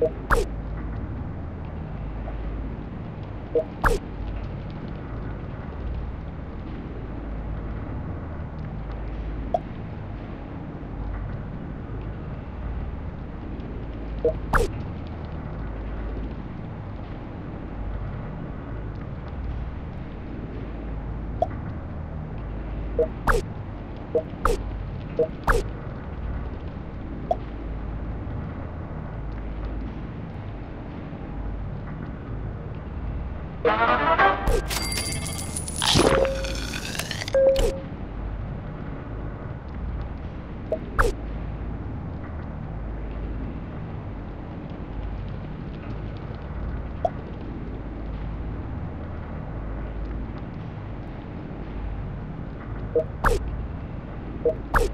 Thank you. you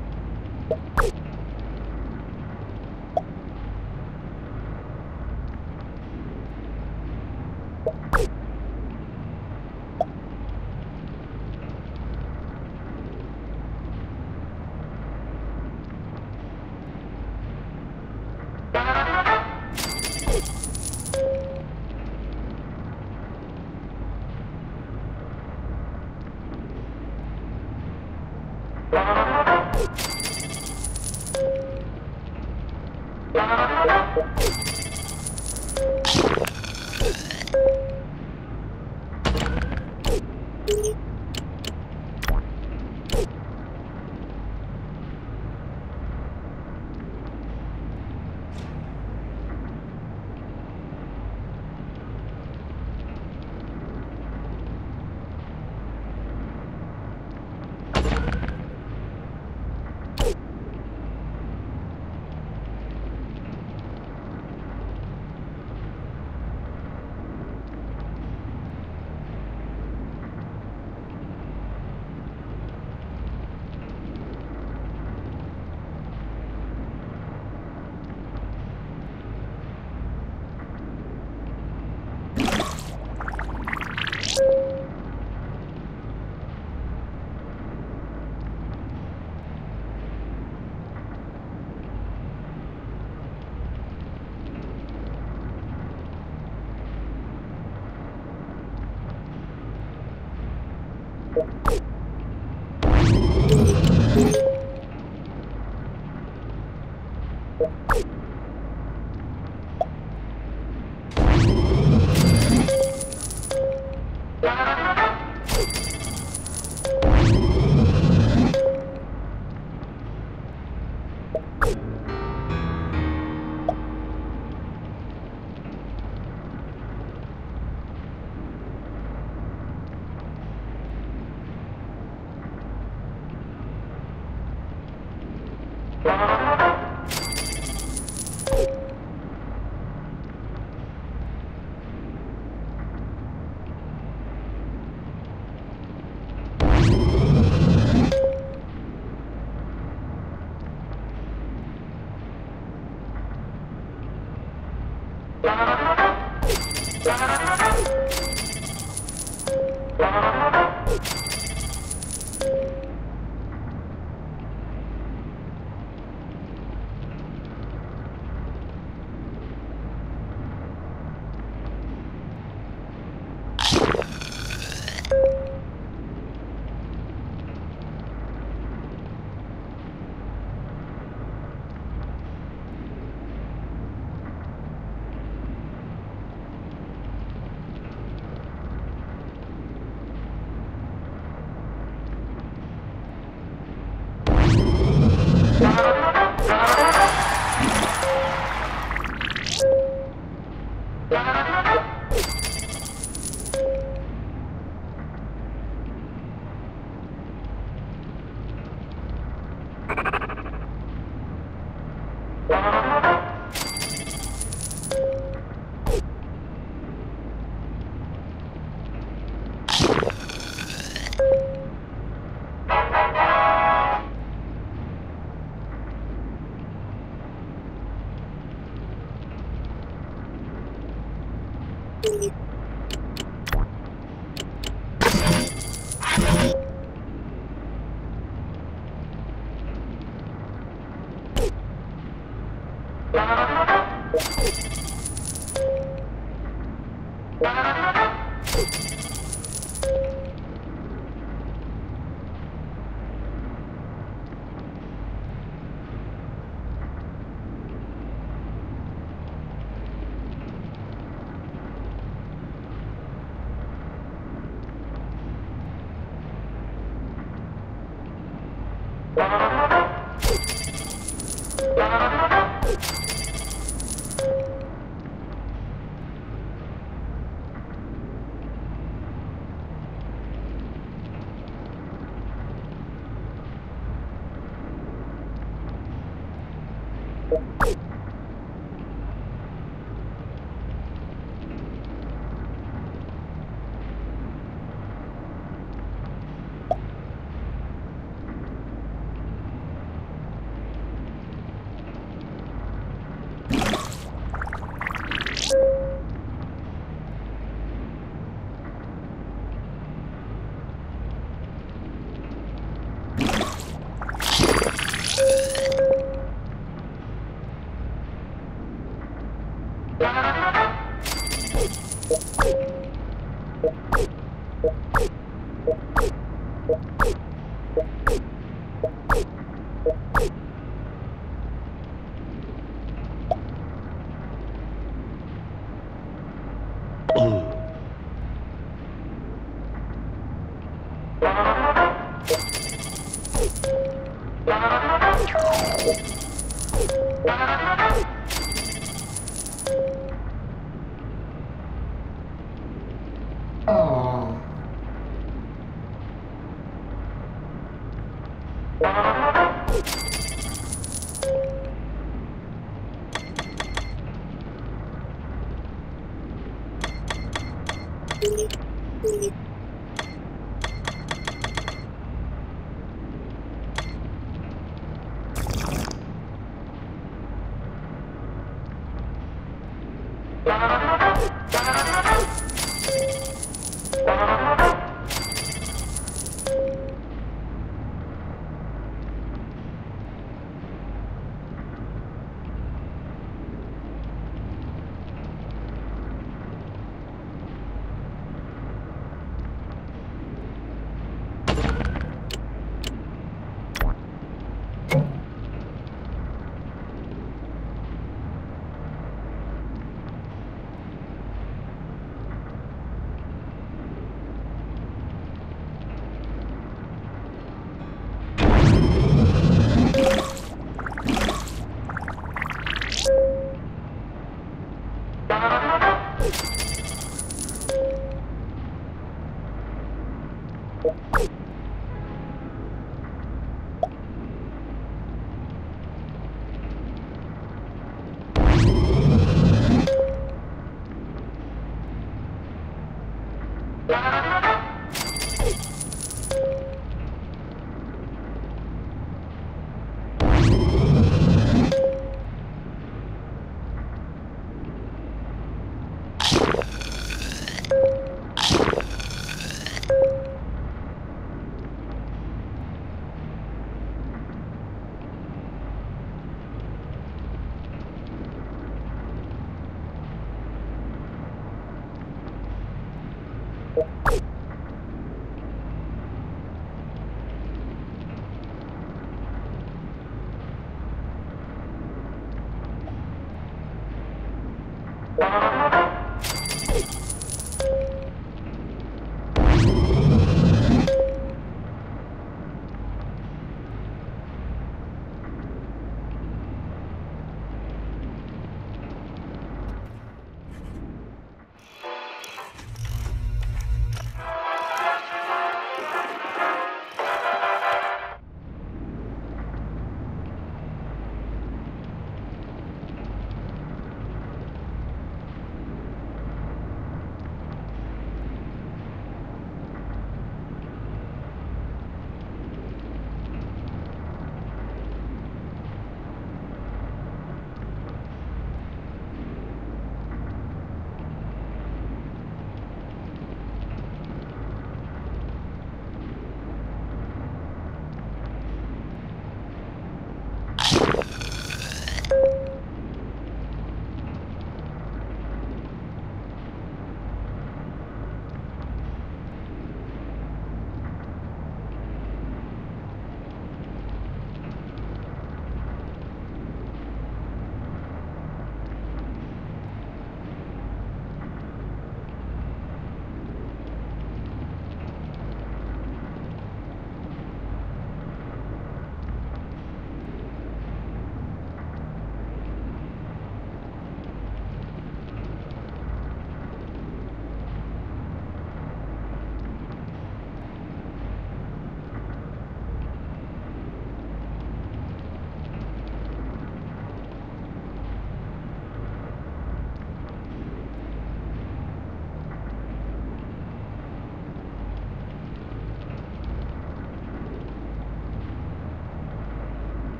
Thank you.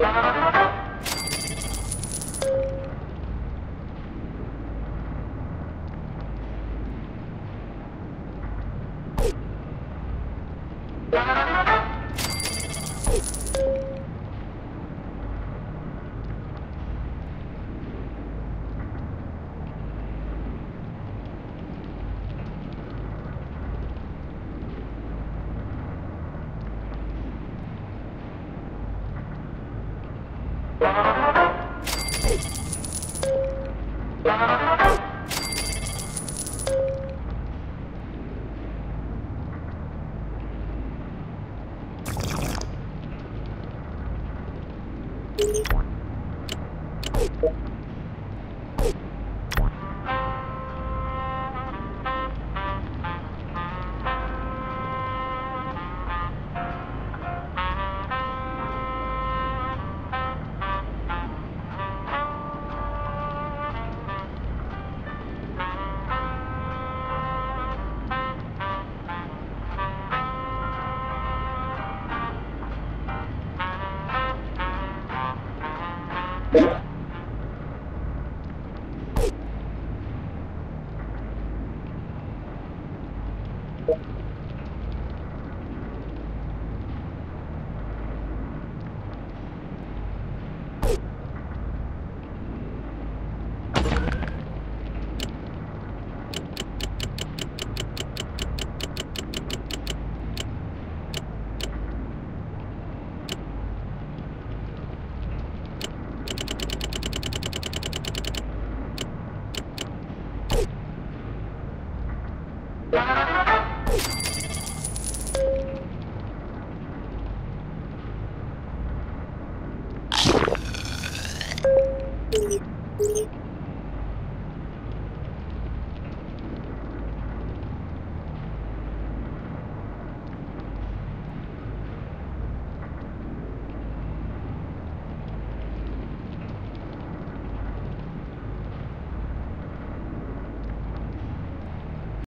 You